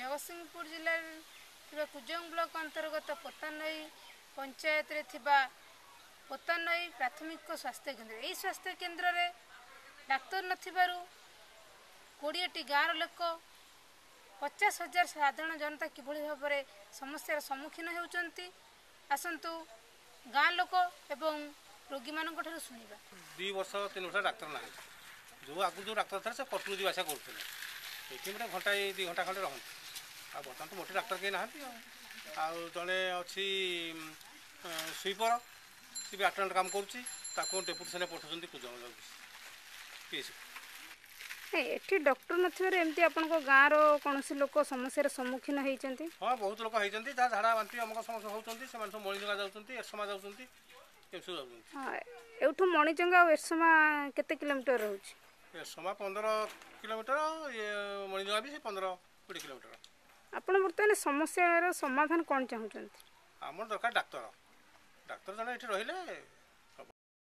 ଜଗତସିଂହପୁର ଜିଲ୍ଲାରେ ଥିବା କୁଜଙ୍ଗ ବ୍ଲକ ଅନ୍ତର୍ଗତ ପୋତାନଈ ପଞ୍ଚାୟତରେ ଥିବା ପୋତାନଈ ପ୍ରାଥମିକ ସ୍ୱାସ୍ଥ୍ୟ କେନ୍ଦ୍ର। ଏହି ସ୍ୱାସ୍ଥ୍ୟ କେନ୍ଦ୍ରରେ ଡାକ୍ତର ନଥିବାରୁ କୋଡ଼ିଏଟି ଗାଁର ଲୋକ ପଚାଶ ହଜାର ସାଧାରଣ ଜନତା କିଭଳି ଭାବରେ ସମସ୍ୟାର ସମ୍ମୁଖୀନ ହେଉଛନ୍ତି ଆସନ୍ତୁ ଗାଁ ଲୋକ ଏବଂ ରୋଗୀମାନଙ୍କ ଠାରୁ ଶୁଣିବା। ଦୁଇ ବର୍ଷ ତିନି ବର୍ଷ ଡାକ୍ତର ନାହାନ୍ତି ଯେଉଁ ଆଗରୁ ଯେଉଁ ଡାକ୍ତର ଥିଲେ ସେ କଟୁରୁ ଯିବା ଆସିବା କରୁଥିଲେ। ଏଠି ଗୋଟେ ଘଣ୍ଟାଏ ଦୁଇ ଘଣ୍ଟା ଖଣ୍ଡେ ରହନ୍ତି। ଆଉ ବର୍ତ୍ତମାନ ତ ମୋଟେ ଡାକ୍ତର କେହି ନାହାନ୍ତି ଆଉ। ଆଉ ଜଣେ ଅଛି ସୁଇପର ସେ ବି ଆଟେଣ୍ଡ କାମ କରୁଛି ତାକୁ ଡେପୁଟେସନରେ ପଠାଉଛନ୍ତି କୁଜଙ୍ଗ ଯାଉଛି ପିଏସ୍ ନାଇଁ, ଏଠି ଡକ୍ଟର ନଥିବାରୁ ଏମିତି ଆପଣଙ୍କ ଗାଁର କୌଣସି ଲୋକ ସମସ୍ୟାର ସମ୍ମୁଖୀନ ହେଇଛନ୍ତି? ହଁ ବହୁତ ଲୋକ ହେଇଛନ୍ତି ଯାହା ଝାଡ଼ା ବାନ୍ତି ଅମକ ସମସ୍ତ ହେଉଛନ୍ତି ସେମାନେ ସବୁ ମଣିଜଙ୍ଗା ଯାଉଛନ୍ତି ଏରସମା ଯାଉଛନ୍ତି ଏମିତି ସବୁ ଯାଉଛନ୍ତି। ହଁ ଏଇଠୁ ମଣିଜଙ୍ଗା ଆଉ ଏରସମା କେତେ କିଲୋମିଟର ରହୁଛି? ଏରସମା ପନ୍ଦର କିଲୋମିଟର ଇଏ ମଣିଜଙ୍ଗା ବି ସେ ପନ୍ଦର କୋଡ଼ିଏ କିଲୋମିଟର। ଆପଣ ବର୍ତ୍ତମାନ ସମସ୍ୟାର ସମାଧାନ କ'ଣ ଚାହୁଁଛନ୍ତି? ଆମର ଦରକାର ଡାକ୍ତର। ଡାକ୍ତର ଜଣେ ଏଠି ରହିଲେ